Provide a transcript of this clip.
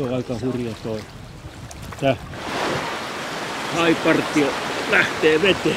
Se on aika hurja toi. Tää haipartio lähtee veteen.